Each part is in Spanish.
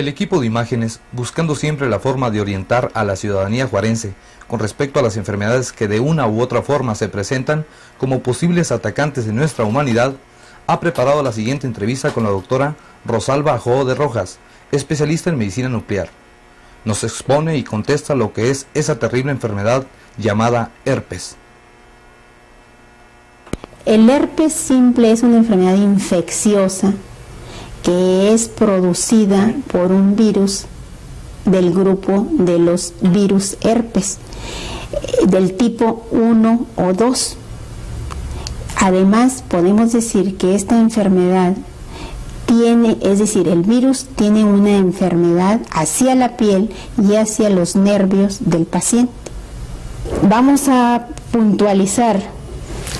El equipo de imágenes, buscando siempre la forma de orientar a la ciudadanía juarense con respecto a las enfermedades que de una u otra forma se presentan como posibles atacantes de nuestra humanidad, ha preparado la siguiente entrevista con la doctora Rosalba Jo de Rojas, especialista en medicina nuclear. Nos expone y contesta lo que es esa terrible enfermedad llamada herpes. El herpes simple es una enfermedad infecciosa que es producida por un virus del grupo de los virus herpes eh, del tipo 1 o 2. Además, podemos decir que esta enfermedad tiene, es decir, el virus tiene una enfermedad hacia la piel y hacia los nervios del paciente. Vamos a puntualizar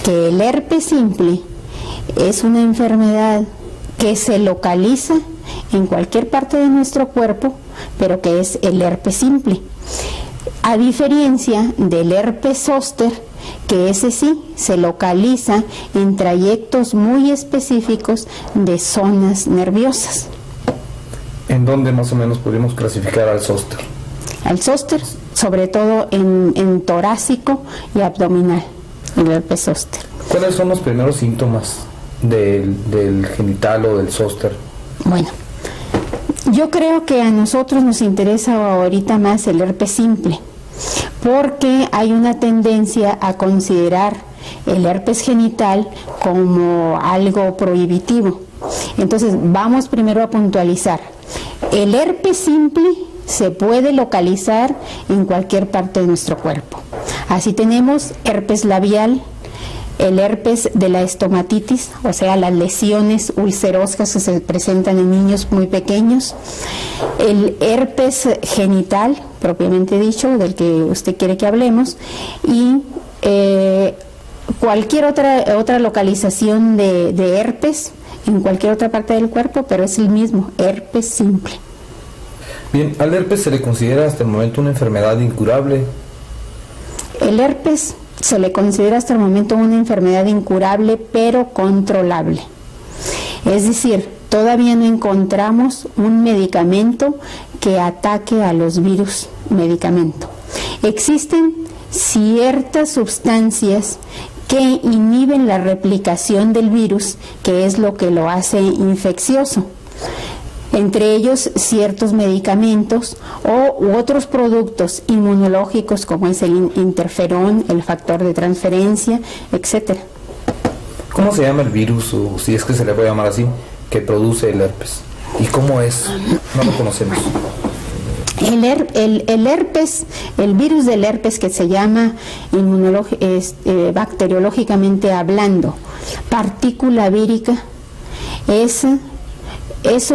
que el herpes simple es una enfermedad que se localiza en cualquier parte de nuestro cuerpo, pero que es el herpes simple. A diferencia del herpes zóster, que ese sí se localiza en trayectos muy específicos de zonas nerviosas. ¿En dónde más o menos podemos clasificar al zóster? Al zóster, sobre todo en, torácico y abdominal, el herpes zóster. ¿Cuáles son los primeros síntomas del, genital o del zóster? Bueno, yo creo que a nosotros nos interesa ahorita más el herpes simple, porque hay una tendencia a considerar el herpes genital como algo prohibitivo. Entonces, vamos primero a puntualizar. El herpes simple se puede localizar en cualquier parte de nuestro cuerpo. Así tenemos herpes labial, el herpes de la estomatitis, o sea, las lesiones ulcerosas que se presentan en niños muy pequeños, el herpes genital, propiamente dicho, del que usted quiere que hablemos, y eh, cualquier otra, otra localización de, de herpes en cualquier otra parte del cuerpo, pero es el mismo, herpes simple. Bien, al herpes se le considera hasta el momento una enfermedad incurable. El herpes se le considera hasta el momento una enfermedad incurable pero controlable. Es decir, todavía no encontramos un medicamento que ataque a los virus medicamento. Existen ciertas sustancias que inhiben la replicación del virus, que es lo que lo hace infeccioso entre ellos ciertos medicamentos o u otros productos inmunológicos como es el interferón, el factor de transferencia, etcétera. ¿Cómo se llama el virus, o si es que se le puede llamar así, que produce el herpes? ¿Y cómo es? No lo conocemos. El, el, herpes, el virus del herpes que se llama eh, bacteriológicamente hablando, partícula vírica, es es,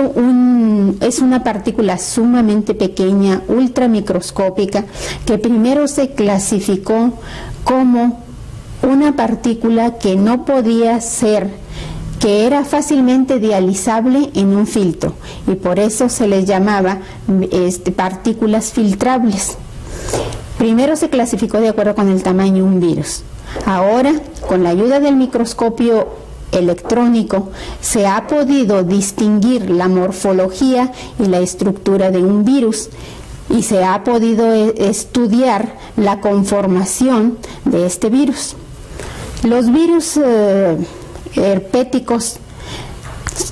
es una partícula sumamente pequeña, ultramicroscópica, que primero se clasificó como una partícula que no podía ser, que era fácilmente dializable en un filtro y por eso se les llamaba este, partículas filtrables. Primero se clasificó de acuerdo con el tamaño un virus. Ahora, con la ayuda del microscopio electrónico se ha podido distinguir la morfología y la estructura de un virus y se ha podido e, estudiar la conformación de este virus. Los virus eh, herpéticos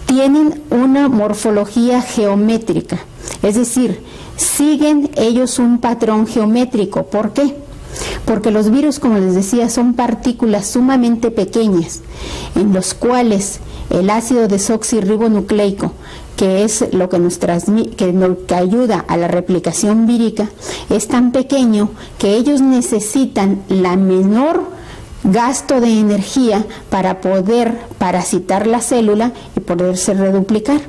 tienen una morfología geométrica, es decir, siguen ellos un patrón geométrico. ¿Por qué? Porque los virus, como les decía, son partículas sumamente pequeñas en los cuales el ácido desoxirribonucleico, que es lo que nos, que que ayuda a la replicación vírica, es tan pequeño que ellos necesitan la menor gasto de energía para poder parasitar la célula y poderse reduplicar.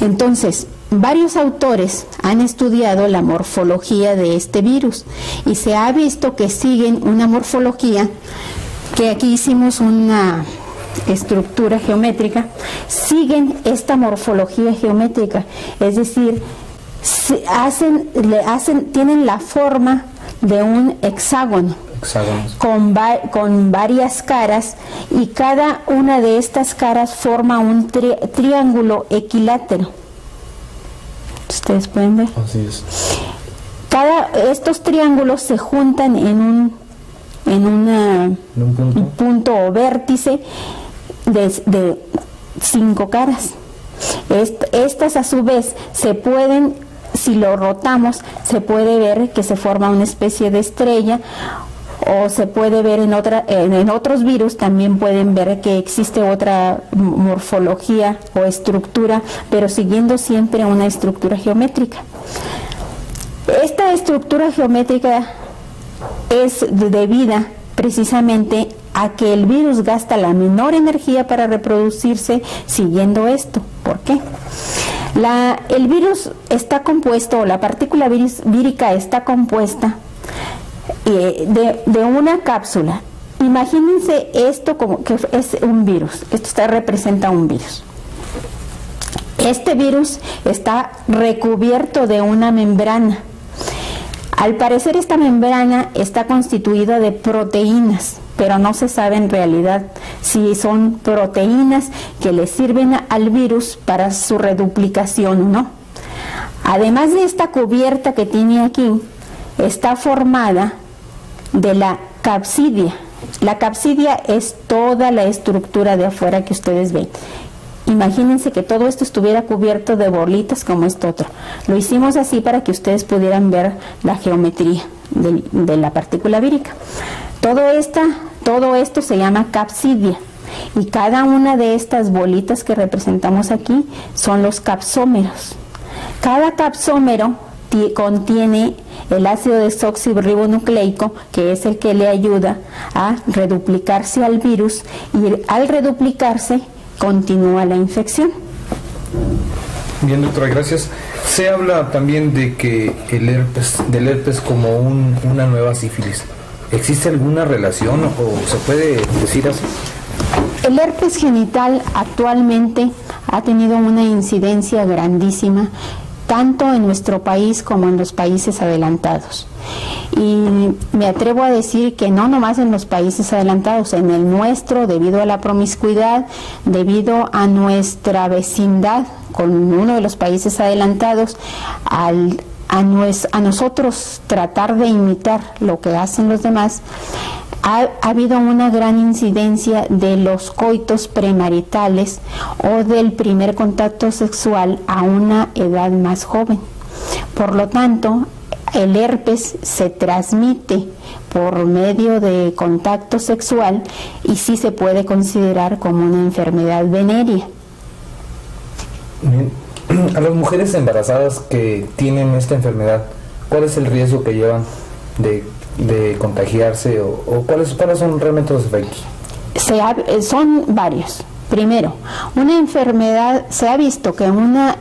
Entonces, Varios autores han estudiado la morfología de este virus y se ha visto que siguen una morfología, que aquí hicimos una estructura geométrica, siguen esta morfología geométrica, es decir, hacen, le hacen, tienen la forma de un hexágono. Con, con, varias caras y cada una de estas caras forma un triángulo equilátero Ustedes pueden ver. Así es. Cada, estos triángulos se juntan en un, en una, ¿En un punto? un punto o vértice de, de cinco caras. Est- estas a su vez se pueden, si lo rotamos, se puede ver que se forma una especie de estrella o se puede ver en, otra, en, otros virus también pueden ver que existe otra morfología o estructura, pero siguiendo siempre una estructura geométrica. Esta estructura geométrica es debida precisamente a que el virus gasta la menor energía para reproducirse siguiendo esto. ¿Por qué? El virus está compuesto, o la partícula vírica está compuesta eh, de, una cápsula. Imagínense esto como que es un virus. Esto representa un virus. Este virus está recubierto de una membrana. Al parecer esta membrana está constituida de proteínas, pero no se sabe en realidad si son proteínas que le sirven al virus para su reduplicación o no. Además de esta cubierta que tiene aquí, está formada de la capsidia. La capsidia es toda la estructura de afuera que ustedes ven. Imagínense que todo esto estuviera cubierto de bolitas como esto otro. Lo hicimos así para que ustedes pudieran ver la geometría de, la partícula vírica. Todo, esta, todo esto se llama capsidia y cada una de estas bolitas que representamos aquí son los capsómeros. Cada capsómero contiene el ácido desoxirribonucleico, que es el que le ayuda a reduplicarse al virus y al reduplicarse continúa la infección. Bien, doctora, gracias. Se habla también de que el herpes, del herpes como un- una nueva sífilis. ¿Existe alguna relación o se puede decir así? El herpes genital actualmente ha tenido una incidencia grandísima tanto en nuestro país como en los países adelantados. Y me atrevo a decir que no nomás en los países adelantados, en el nuestro, debido a la promiscuidad, debido a nuestra vecindad con uno de los países adelantados, a nosotros tratar de imitar lo que hacen los demás, ha, ha habido una gran incidencia de los coitos premaritales o del primer contacto sexual a una edad más joven. Por lo tanto, el herpes se transmite por medio de contacto sexual y sí se puede considerar como una enfermedad venérea. A las mujeres embarazadas que tienen esta enfermedad, ¿cuál es el riesgo que llevan de, de contagiarse o, cuáles, cuáles son realmente los efectos? Se ha- eh, son varios. Primero, una enfermedad, se ha visto que una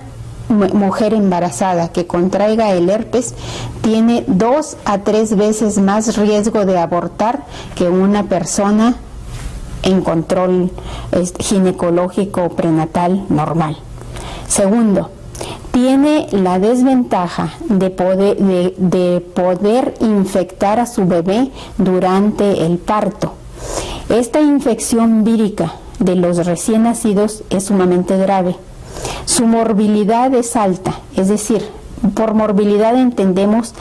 mu- mujer embarazada que contraiga el herpes tiene dos a tres veces más riesgo de abortar que una persona en control este, ginecológico prenatal normal. Segundo, tiene la desventaja de poder, de, de poder infectar a su bebé durante el parto. Esta infección vírica de los recién nacidos es sumamente grave. Su morbilidad es alta, es decir, por morbilidad entendemos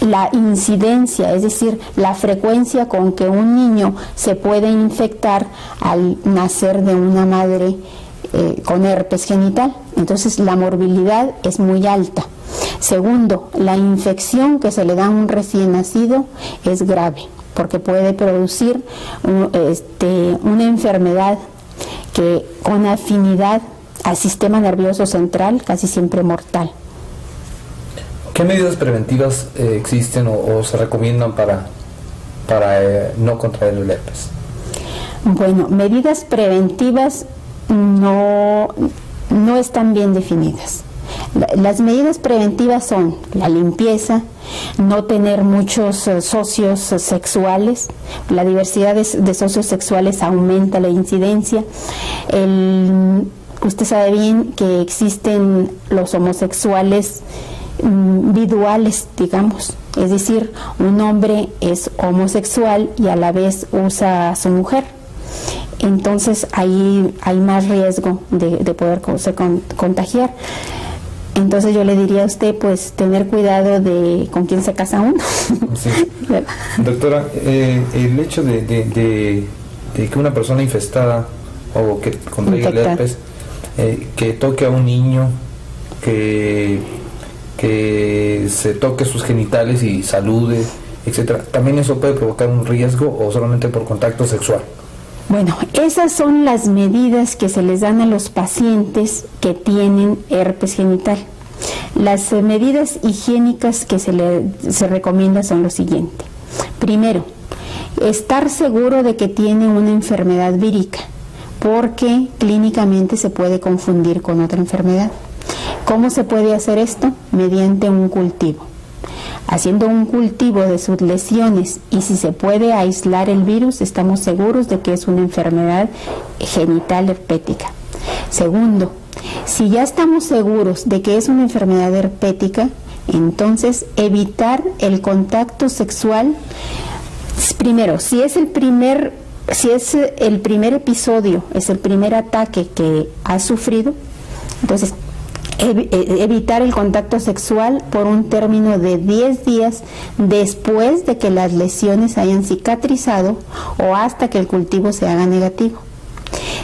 la incidencia, es decir, la frecuencia con que un niño se puede infectar al nacer de una madre eh, con herpes genital. Entonces la morbilidad es muy alta. Segundo, la infección que se le da a un recién nacido es grave porque puede producir este, una enfermedad que con afinidad al sistema nervioso central casi siempre mortal. ¿Qué medidas preventivas eh, existen o, o se recomiendan para, para eh, no contraer el herpes? Bueno, medidas preventivas no, no están bien definidas. La- Las medidas preventivas son la limpieza, no tener muchos eh, socios sexuales, la diversidad de, socios sexuales aumenta la incidencia, usted sabe bien que existen los homosexuales mm, biduales, digamos, es decir, un hombre es homosexual y a la vez usa a su mujer entonces ahí hay más riesgo de, de poder co- se con- contagiar. Entonces yo le diría a usted, pues, tener cuidado de con quién se casa uno. Doctora, eh, el hecho de, de, que una persona infestada o que contraiga el herpes, eh, que toque a un niño, que, que se toque sus genitales y salude, etcétera, ¿también eso puede provocar un riesgo o solamente por contacto sexual? Bueno, esas son las medidas que se les dan a los pacientes que tienen herpes genital. Las eh, medidas higiénicas que se le se recomienda son lo siguiente. Primero, estar seguro de que tiene una enfermedad vírica, porque clínicamente se puede confundir con otra enfermedad. ¿Cómo se puede hacer esto? Mediante un cultivo haciendo un cultivo de sus lesiones y si se puede aislar el virus, estamos seguros de que es una enfermedad genital herpética. Segundo, si ya estamos seguros de que es una enfermedad herpética, entonces evitar el contacto sexual. Primero, si es el primer si es el primer episodio, es el primer ataque que ha sufrido, entonces evitar el contacto sexual por un término de 10 días después de que las lesiones hayan cicatrizado o hasta que el cultivo se haga negativo.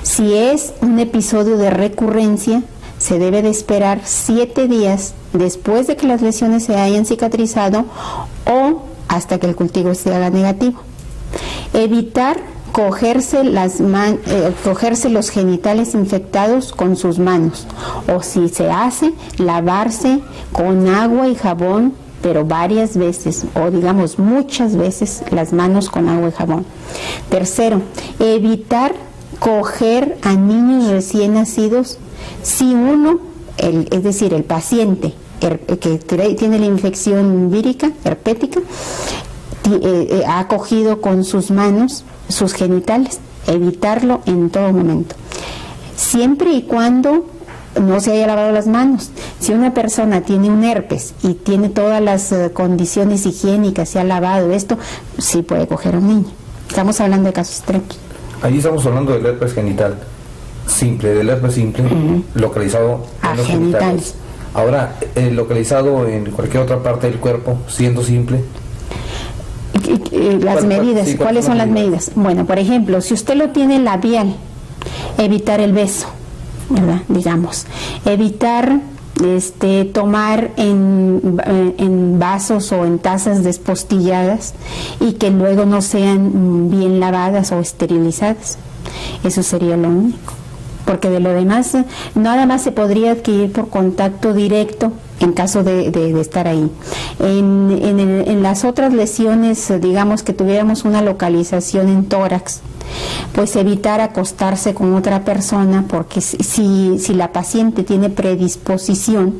Si es un episodio de recurrencia, se debe de esperar 7 días después de que las lesiones se hayan cicatrizado o hasta que el cultivo se haga negativo. Evitar cogerse, las eh, cogerse los genitales infectados con sus manos o si se hace, lavarse con agua y jabón pero varias veces o digamos muchas veces las manos con agua y jabón. Tercero, evitar coger a niños recién nacidos si uno, es decir, el paciente que tiene la infección vírica, herpética, eh, eh, ha cogido con sus manos sus genitales, evitarlo en todo momento. Siempre y cuando no se haya lavado las manos. Si una persona tiene un herpes y tiene todas las eh, condiciones higiénicas, se ha lavado esto, sí puede coger a un niño. Estamos hablando de casos extremos. Allí estamos hablando del herpes genital simple, del herpes simple, localizado en los genitales. Ahora, eh, localizado en cualquier otra parte del cuerpo, siendo simple, las medidas, ¿cuáles son las medidas? Bueno, por ejemplo, si usted lo tiene labial, evitar el beso, ¿verdad? Digamos, evitar este, tomar en, en, vasos o en tazas despostilladas y que luego no sean bien lavadas o esterilizadas. Eso sería lo único. Porque de lo demás, nada más se podría adquirir por contacto directo en caso de, estar ahí. En, en, las otras lesiones, digamos que tuviéramos una localización en tórax, pues evitar acostarse con otra persona porque si, si la paciente tiene predisposición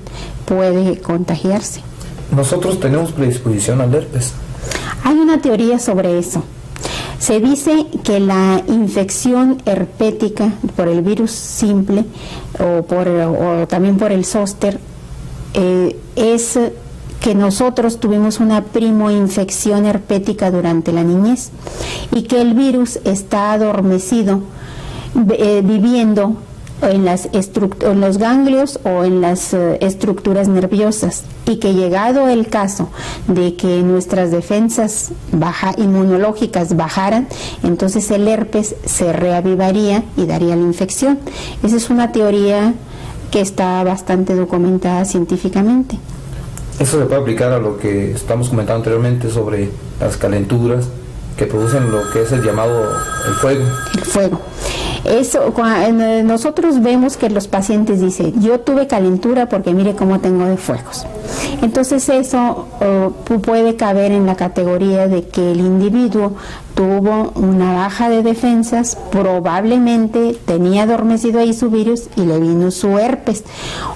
puede contagiarse. ¿Nosotros tenemos predisposición al herpes? Hay una teoría sobre eso. Se dice que la infección herpética por el virus simple o, por, o también por el zóster eh, es que nosotros tuvimos una primoinfección herpética durante la niñez y que el virus está adormecido eh, viviendo en, las los ganglios o en las eh, estructuras nerviosas y que llegado el caso de que nuestras defensas baja, inmunológicas bajaran, entonces el herpes se reavivaría y daría la infección. Esa es una teoría que está bastante documentada científicamente. Eso se puede aplicar a lo que estamos comentando anteriormente sobre las calenturas que producen lo que es el llamado el fuego. El fuego. Eso, eh, nosotros vemos que los pacientes dicen, yo tuve calentura porque mire cómo tengo de fuegos. Entonces eso puede caber en la categoría de que el individuo tuvo una baja de defensas, probablemente tenía adormecido ahí su virus y le vino su herpes,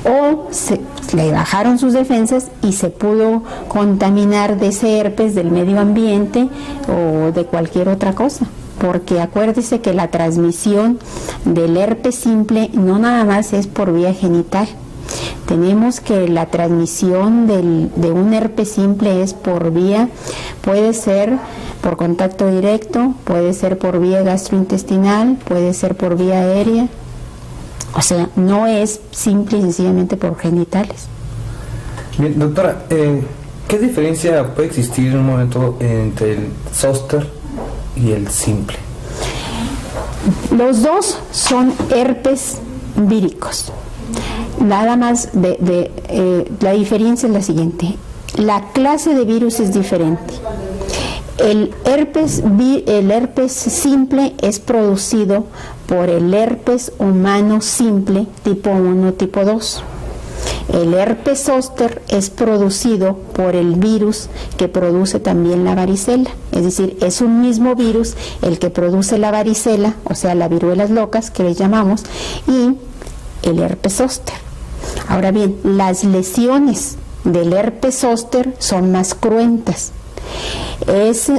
o se, le bajaron sus defensas y se pudo contaminar de ese herpes del medio ambiente o de cualquier otra cosa porque acuérdese que la transmisión del herpes simple no nada más es por vía genital. Tenemos que la transmisión de un herpes simple es por vía, puede ser por contacto directo, puede ser por vía gastrointestinal, puede ser por vía aérea. O sea, no es simple y sencillamente por genitales. Bien, doctora, eh, ¿qué diferencia puede existir en un momento entre el zóster y el simple? Los dos son herpes víricos. Nada más de, eh, la diferencia es la siguiente. La clase de virus es diferente. El herpes, el herpes simple es producido por el herpes humano simple tipo 1, tipo 2. El herpes zóster es producido por el virus que produce también la varicela. Es decir, es un mismo virus el que produce la varicela, o sea, las viruelas locas que le llamamos, y el herpes zóster. Ahora bien, las lesiones del herpes zóster son más cruentas. Es,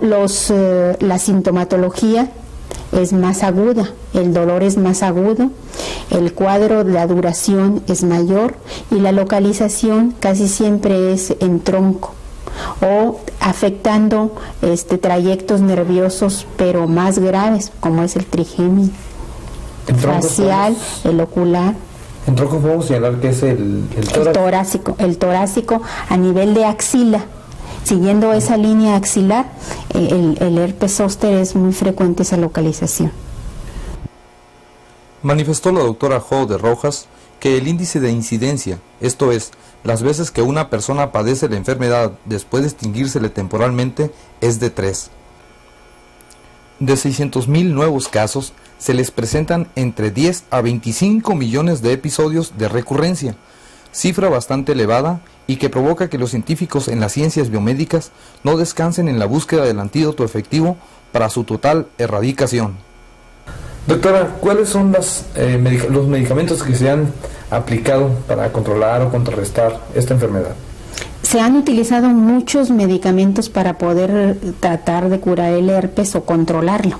los, eh, la sintomatología es más aguda, el dolor es más agudo, el cuadro, de la duración es mayor y la localización casi siempre es en tronco o afectando este, trayectos nerviosos pero más graves como es el trigémino, facial, el ocular. En tronco podemos señalar que es el, el torácico, el torácico a nivel de axila Siguiendo esa línea axilar, eh, el, herpes zóster es muy frecuente esa localización. Manifestó la doctora Jo de Rojas que el índice de incidencia, esto es, las veces que una persona padece la enfermedad después de extinguírsele temporalmente, es de 3. De 600.000 nuevos casos, se les presentan entre 10 a 25 millones de episodios de recurrencia, cifra bastante elevada y que provoca que los científicos en las ciencias biomédicas no descansen en la búsqueda del antídoto efectivo para su total erradicación. Doctora, ¿cuáles son eh, los medicamentos que se han aplicado para controlar o contrarrestar esta enfermedad? Se han utilizado muchos medicamentos para poder tratar de curar el herpes o controlarlo.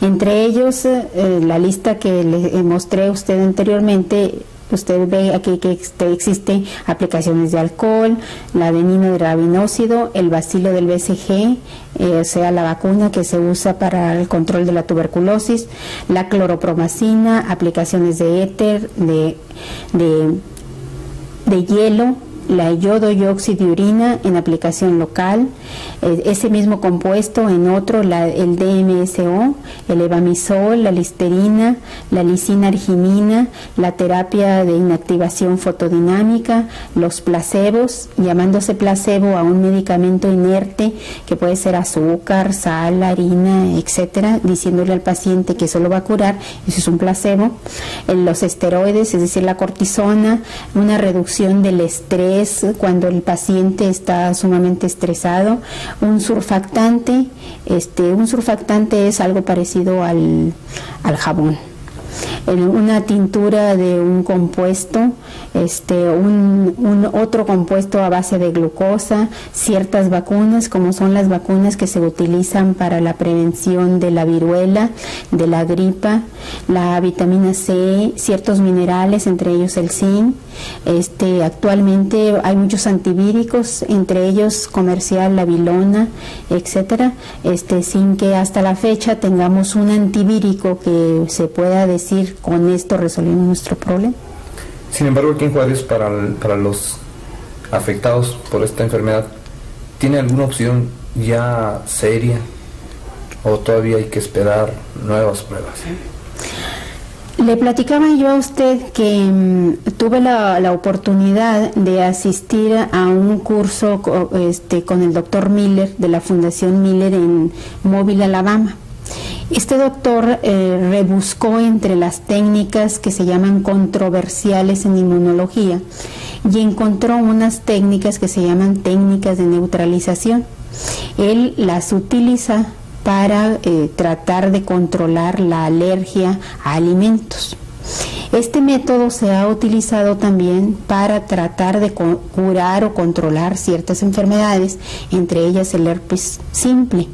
Entre ellos, eh, la lista que le mostré a usted anteriormente Usted ve aquí que existe aplicaciones de alcohol, la de rabinócido, el bacilo del BCG, eh, o sea, la vacuna que se usa para el control de la tuberculosis, la cloropromacina, aplicaciones de éter, de, de hielo, la yodo y urina en aplicación local, eh, ese mismo compuesto en otro, el DMSO, el evamisol, la listerina, la lisina arginina, la terapia de inactivación fotodinámica, los placebos, llamándose placebo a un medicamento inerte que puede ser azúcar, sal, harina, etcétera, diciéndole al paciente que eso lo va a curar, eso es un placebo. los esteroides, es decir, la cortisona, una reducción del estrés cuando el paciente está sumamente estresado. Un surfactante, este, un surfactante es algo parecido al, al jabón una tintura de un compuesto, este, un, otro compuesto a base de glucosa, ciertas vacunas, como son las vacunas que se utilizan para la prevención de la viruela, de la gripa, la vitamina C, ciertos minerales, entre ellos el zinc. Este, actualmente hay muchos antivíricos, entre ellos comercial, la vilona, etcétera, este, sin que hasta la fecha tengamos un antivírico que se pueda decir con esto resolvimos nuestro problema. Sin embargo, aquí en Juárez, para, para los afectados por esta enfermedad, ¿tiene alguna opción ya seria o todavía hay que esperar nuevas pruebas? Le platicaba yo a usted que mm, tuve la, la, oportunidad de asistir a un curso este, con el doctor Miller de la Fundación Miller en Móvil, Alabama. Este doctor eh, rebuscó entre las técnicas que se llaman controversiales en inmunología y encontró unas técnicas que se llaman técnicas de neutralización. Él las utiliza para eh, tratar de controlar la alergia a alimentos. Este método se ha utilizado también para tratar de curar o controlar ciertas enfermedades, entre ellas el herpes simple.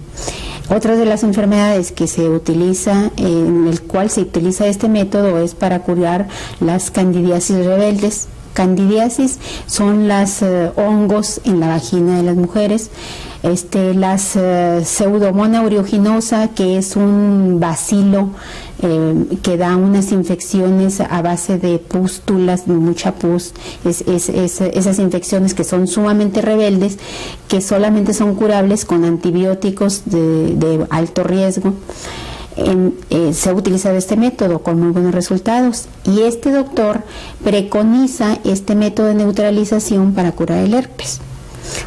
Otra de las enfermedades que se utiliza, en el cual se utiliza este método, es para curar las candidiasis rebeldes, Candidiasis son las eh, hongos en la vagina de las mujeres. Este, las uh, pseudomona ureuginosa, que es un bacilo eh, que da unas infecciones a base de pústulas, mucha pus, es, esas infecciones que son sumamente rebeldes, que solamente son curables con antibióticos de, alto riesgo. Eh, se ha utilizado este método con muy buenos resultados y este doctor preconiza este método de neutralización para curar el herpes.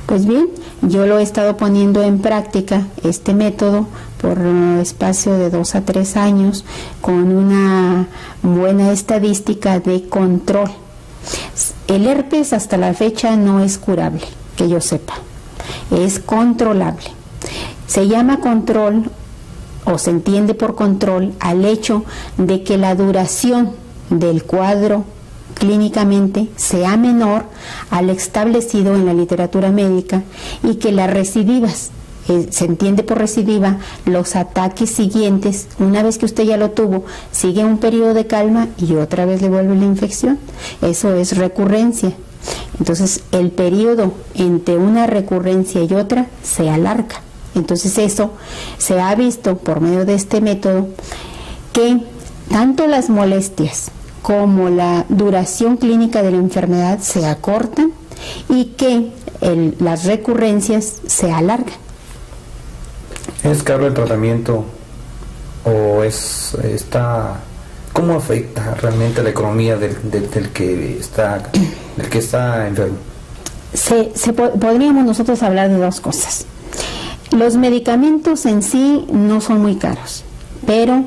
Pues bien, yo lo he estado poniendo en práctica, este método, por espacio de dos a tres años, con una buena estadística de control. El herpes hasta la fecha no es curable, que yo sepa, es controlable. Se llama control o se entiende por control al hecho de que la duración del cuadro clínicamente sea menor al establecido en la literatura médica y que las recidivas, eh, se entiende por recidiva, los ataques siguientes, una vez que usted ya lo tuvo, sigue un periodo de calma y otra vez le vuelve la infección. Eso es recurrencia. Entonces el periodo entre una recurrencia y otra se alarga. Entonces eso se ha visto por medio de este método que tanto las molestias como la duración clínica de la enfermedad se acorta y que las recurrencias se alargan. ¿Es caro el tratamiento o es está cómo afecta realmente la economía del, que está del que está enfermo? Se, podríamos nosotros hablar de dos cosas. Los medicamentos en sí no son muy caros, pero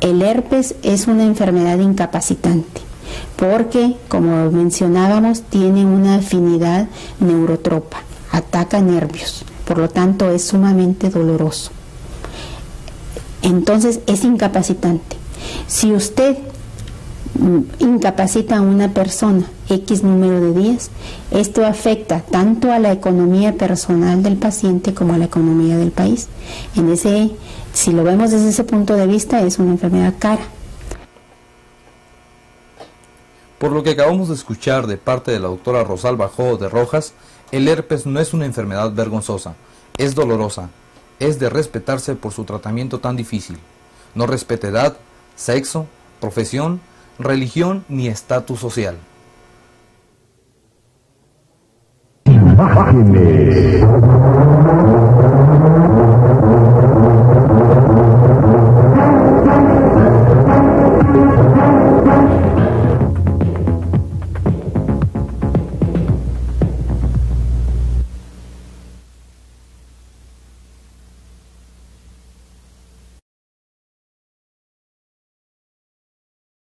el herpes es una enfermedad incapacitante porque, como mencionábamos, tiene una afinidad neurotropa, ataca nervios, por lo tanto es sumamente doloroso. Entonces es incapacitante. Si usted mm, incapacita a una persona X número de días, esto afecta tanto a la economía personal del paciente como a la economía del país. En ese si lo vemos desde ese punto de vista, es una enfermedad cara. Por lo que acabamos de escuchar de parte de la doctora Rosalba Jo de Rojas, el herpes no es una enfermedad vergonzosa, es dolorosa, es de respetarse por su tratamiento tan difícil. No respeta edad, sexo, profesión, religión ni estatus social.